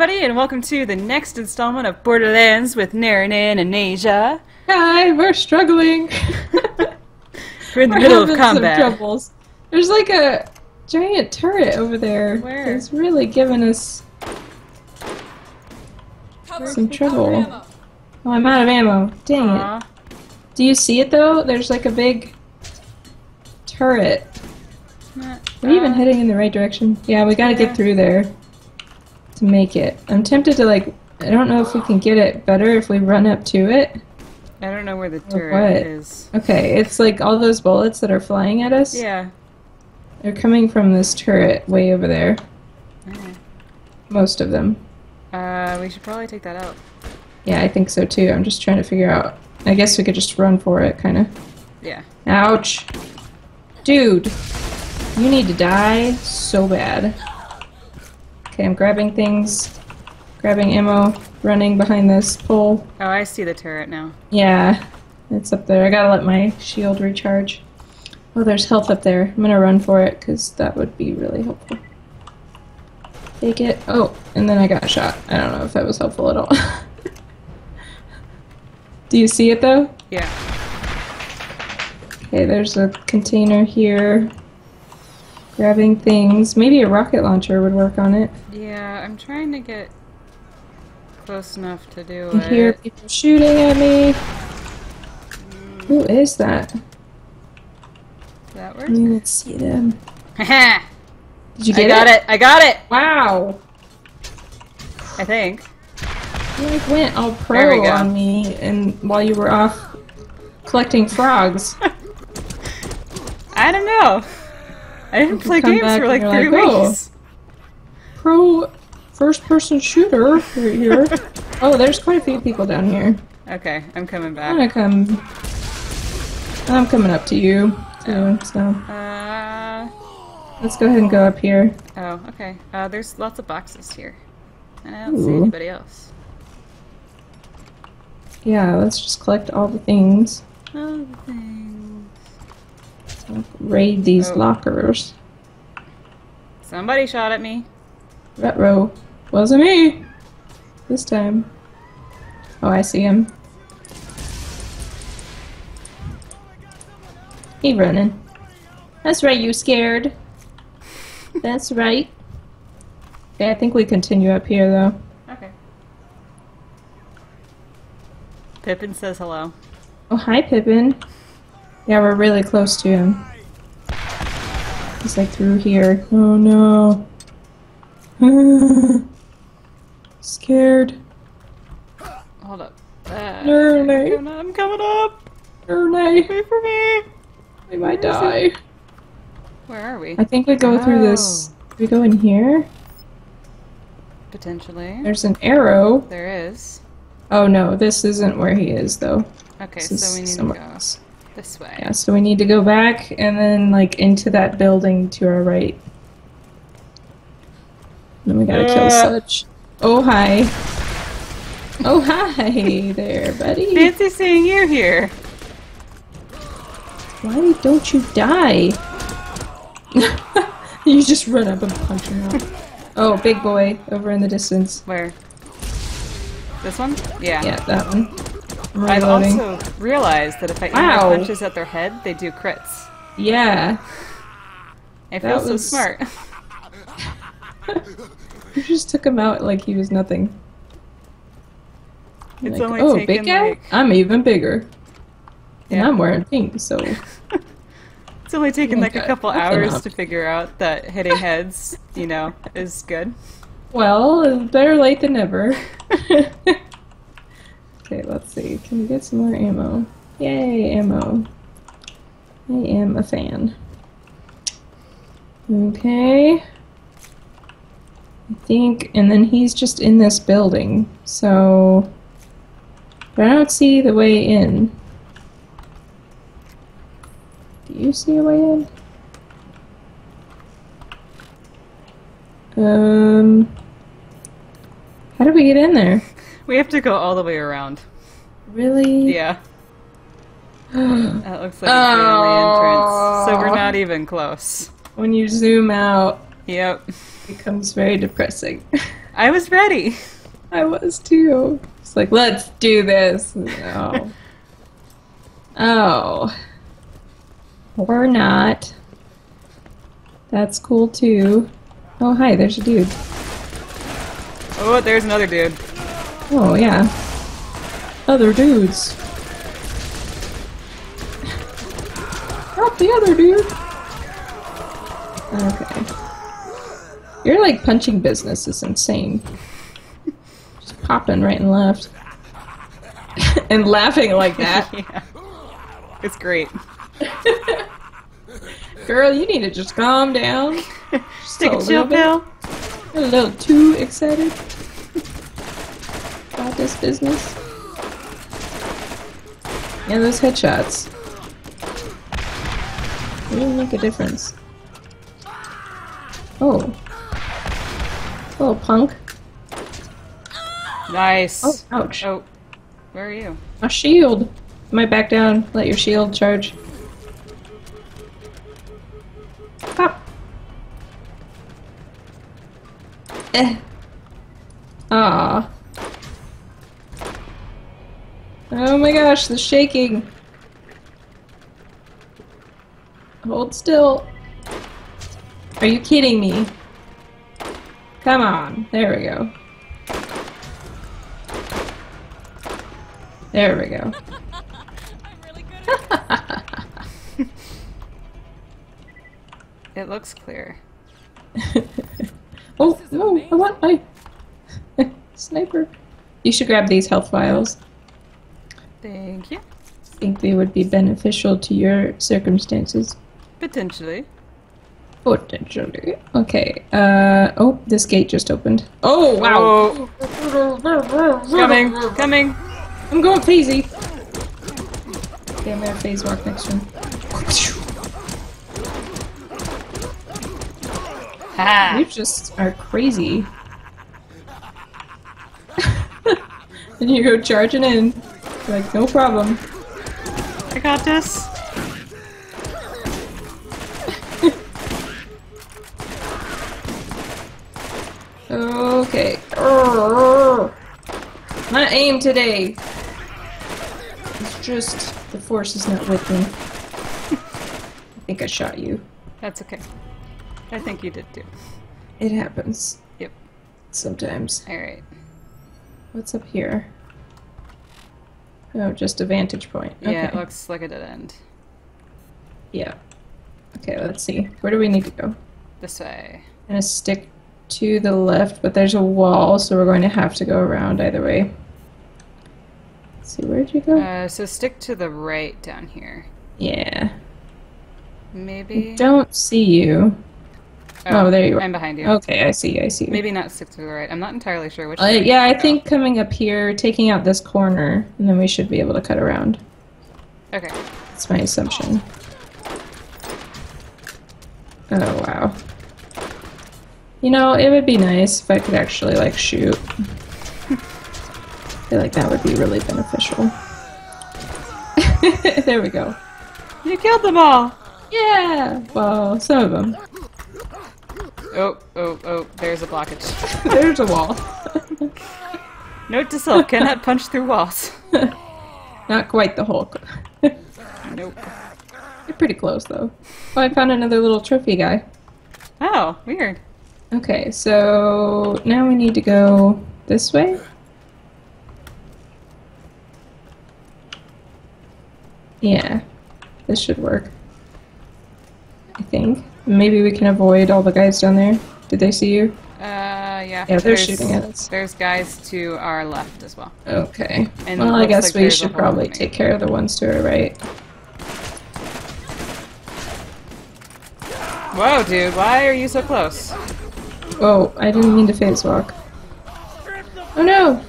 Everybody, and welcome to the next installment of Borderlands with Nerine and Eneija. Hi, we're struggling. We're in the We're middle of having some combat. troubles. There's like a giant turret over there. Where? It's really giving us some trouble. Oh, I'm out of ammo. Dang it. Do you see it though? There's like a big turret. Are we even heading in the right direction? Yeah, we gotta yeah. get through there to make it. I'm tempted to like. I don't know if we can get it better if we run up to it. I don't know where the turret what? is. Okay, it's like all those bullets that are flying at us. Yeah. They're coming from this turret way over there. Most of them. Uh, we should probably take that out. Yeah, I think so too. I'm just trying to figure out. I guess we could just run for it, kind of. Yeah. Ouch. Dude, you need to die so bad. Okay, I'm grabbing things, grabbing ammo, running behind this pole. Oh, I see the turret now. Yeah, it's up there. I gotta let my shield recharge. Oh, there's health up there. I'm gonna run for it because that would be really helpful. Take it. Oh, and then I got shot. I don't know if that was helpful at all. Do you see it though? Yeah. Okay, there's a container here. Grabbing things. Maybe a rocket launcher would work on it. Yeah, I'm trying to get close enough to do I hear it. people shooting at me. Who is that? Does that work? Let me let's see them. Haha! Did you get it? I got it! I got it! Wow. I think. You like went all pro on me and while you were off collecting frogs. I don't know. I didn't play games for like three like, "Oh." weeks. Pro first person shooter right here. oh, there's quite a few people down here. Okay, I'm coming back. I'm gonna come I'm coming up to you too, so Uh, let's go ahead and go up here. oh, okay. Uh, there's lots of boxes here. And I don't see anybody else. Yeah, let's just collect all the things. Oh, the things. Raid these Oh. lockers. Somebody shot at me. Retro. Wasn't me! This time. Oh, I see him. He running. That's right, you scared. That's right. Okay, I think we continue up here though. Okay. Pippin says hello. Oh, hi, Pippin. Yeah, we're really close to him. He's like through here. Oh no. Scared. Hold up. Uh, I'm coming up. I'm coming up. Oh. Wait for me. We might die. Where are we? I think we go through this. Oh. We go in here. Potentially. There's an arrow. There is. Oh no, this isn't where he is though. Okay, This so we need to go else. This way. Yeah, so we need to go back and then like into that building to our right. Then we gotta kill Uh. Such. Oh hi. Oh hi there, buddy. Fancy seeing you here. Why don't you die? you just run up and punch him out. Oh, big boy over in the distance. Where? This one? Yeah. Yeah, that one. I've reloading. also realized that if I aim my Wow. punches at their head, they do crits. Yeah. I That feel so was- smart. You just took him out like he was nothing. It's Like, only oh, taken, big guy? like- I'm even bigger. And Yeah. I'm wearing pink, so It's only taken like a couple hours up. to figure out that hitting heads, you know, is good. well, better late than never. Okay, let's see. Can we get some more ammo? Yay, ammo. I am a fan. Okay. I think, and then he's just in this building, so. But I don't see the way in. Do you see a way in? Um. How do we get in there? We have to go all the way around. Really? Yeah. That looks like it's the only entrance. So we're not even close. when you zoom out. Yep. it becomes very depressing. I was ready. I was too. It's like, let's do this. No. oh. Or not. That's cool too. Oh, hi, there's a dude. Oh, there's another dude. Oh, yeah. Other dudes. Drop the other dude. Okay. You're like punching business is insane. Just popping right and left. and laughing like that. yeah. It's great. Girl, you need to just calm down. Just Take a little chill pill. A little too excited about this business. Yeah, those headshots. They didn't make a difference. Oh. Little punk. Nice. Oh, ouch. Oh, where are you? A shield! Might back down. Let your shield charge. Oh my gosh, the shaking. Hold still. Are you kidding me? Come on. There we go. There we go. really It looks clear. oh, no, oh, I want my sniper. You should grab these health vials. Thank you. I think they would be beneficial to your circumstances. Potentially. Potentially. Okay, uh, oh, this gate just opened. Oh, wow! Oh, coming, coming. I'm going phasey. Okay, I'm gonna phase walk next one. Ha! You just are crazy. and you go charging in. Like, no problem. I got this. Okay. Not aim today. It's just the force is not with me. I think I shot you. That's okay. I think you did too. It happens Yep. sometimes. Alright. What's up here? Oh, just a vantage point. Okay. Yeah, it looks like a dead end. Yeah. Okay, let's see. Where do we need to go? This way. I'm gonna stick to the left, but there's a wall, so we're going to have to go around either way. Let's see, where'd you go? Uh, so stick to the right down here. yeah. Maybe. Don't see you. Oh, there you are. I'm behind you. Okay, I see, I see. Maybe not stick to the right. I'm not entirely sure which. Uh, yeah, I go. think coming up here, taking out this corner, and then we should be able to cut around. Okay. That's my assumption. Oh, wow. You know, it would be nice if I could actually, like, shoot. I feel like that would be really beneficial. there we go. You killed them all. Yeah! Well, some of them. Oh, oh, oh! There's a blockage. There's a wall. Note to self: cannot punch through walls. Not quite the Hulk. Nope. You're pretty close, though. Oh, I found another little trophy guy. Oh, weird. Okay, so now we need to go this way? Yeah, this should work. I think. Maybe we can avoid all the guys down there. Did they see you? Uh, yeah. Yeah, they're there's- shooting at us. There's guys to our left as well. Okay. And well, I guess like we should probably take care of the ones to our right. Whoa, dude! Why are you so close? Oh, I didn't mean to phase walk. Oh no!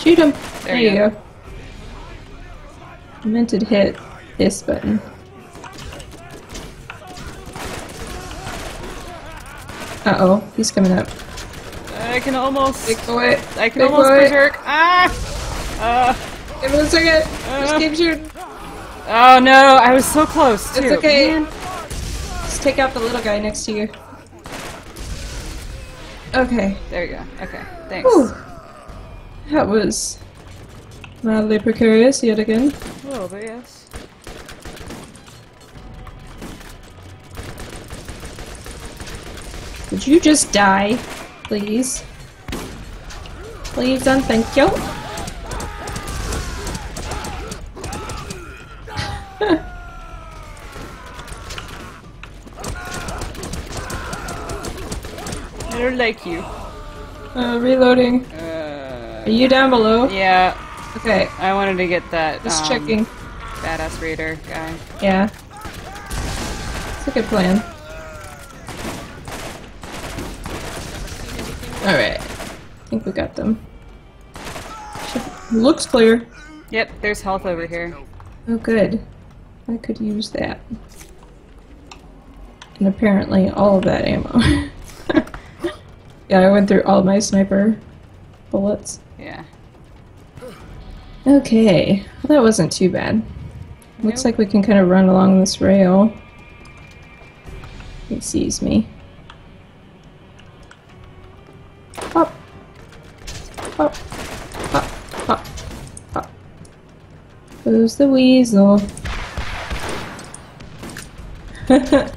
Shoot him! There, you you go. go. I meant to hit this button. Uh oh, he's coming up. I can almost. Big boy! I can almost boy. berserk. Ah! Uh, Give it a second! Just Uh. keep shooting! oh no! I was so close too. It's okay. Man. Just take out the little guy next to you. Okay. There you go. Okay, thanks. Whew. That was mildly precarious yet again. A little bit, yes. Would you just die, please? Please and thank you. I don't like you. Uh, reloading. Uh, Are you down below? yeah, Okay, I wanted to get that just um, checking. badass raider guy. Yeah. It's a good plan. Alright. I think we got them. Looks clear. Yep, there's health over here. Oh, good. I could use that. And apparently all of that ammo. yeah, I went through all my sniper bullets. Yeah. Okay, well, that wasn't too bad. Looks like we can kind of run along this rail. He sees me. Who's the weasel?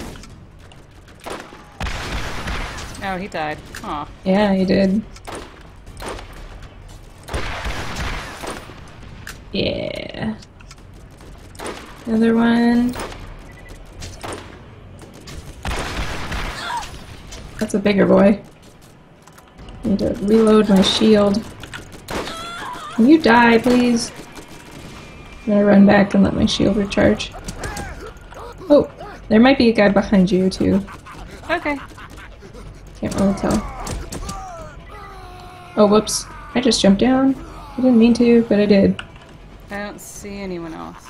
Oh, he died. Aw. yeah, he did. Yeah. Another one. That's a bigger boy. I Need to reload my shield. Can you die, please? I'm gonna run back and let my shield recharge. Oh, there might be a guy behind you too. Okay. Can't really tell. Oh, whoops. I just jumped down. I didn't mean to, but I did. I don't see anyone else.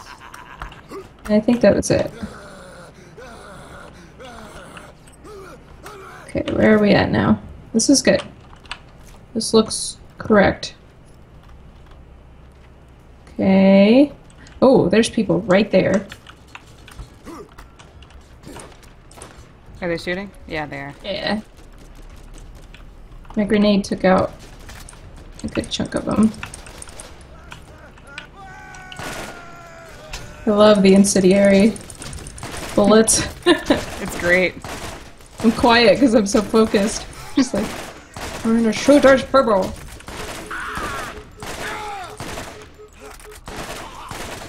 And I think that was it. Okay, where are we at now? This is good. This looks correct. Okay. Oh, there's people right there. Are they shooting? Yeah, they are. Yeah. My grenade took out a good chunk of them. I love the incendiary bullets. It's great. I'm quiet because I'm so focused. Just like, we're in a shooter's purple.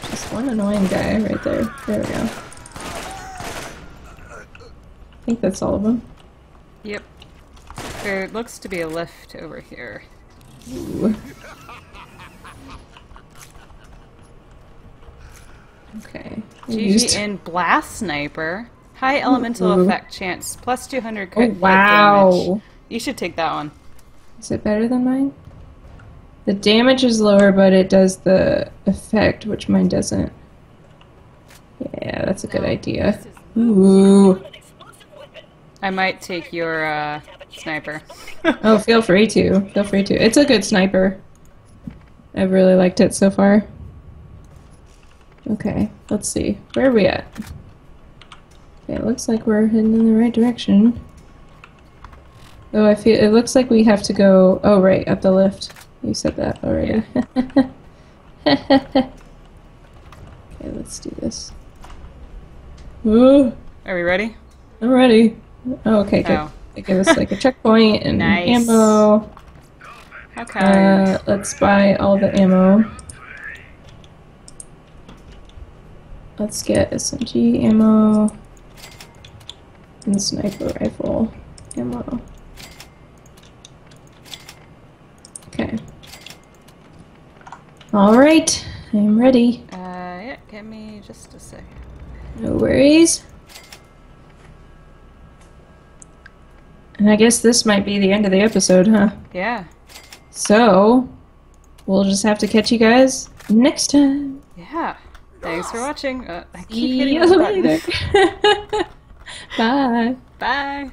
Just one annoying guy right there. There we go. I think that's all of them. Yep. There looks to be a lift over here. Ooh. Okay. GG in Blast Sniper. High elemental Ooh. effect chance. Plus 200 Oh crit damage. wow! You should take that one. Is it better than mine? The damage is lower, but it does the effect, which mine doesn't. Yeah, that's a good idea. Ooh. I might take your uh, sniper. Oh, feel free to. Feel free to. It's a good sniper. I've really liked it so far. Okay, let's see. Where are we at? Okay, it looks like we're heading in the right direction. Oh, I feel it looks like we have to go. Oh, right, up the lift. You said that already. okay, let's do this. Ooh, Are we ready? I'm ready. Oh, okay, good. Oh. It gives us like a checkpoint and Nice. ammo. Kind. Uh, let's buy all the ammo. Let's get SMG ammo and sniper rifle ammo. Okay. All right, I'm ready. uh, yeah, give me just a second. No worries. And I guess this might be the end of the episode, huh? Yeah. So, we'll just have to catch you guys next time. Yeah. Thanks for watching. Uh, I keep See hitting you later. Bye. Bye.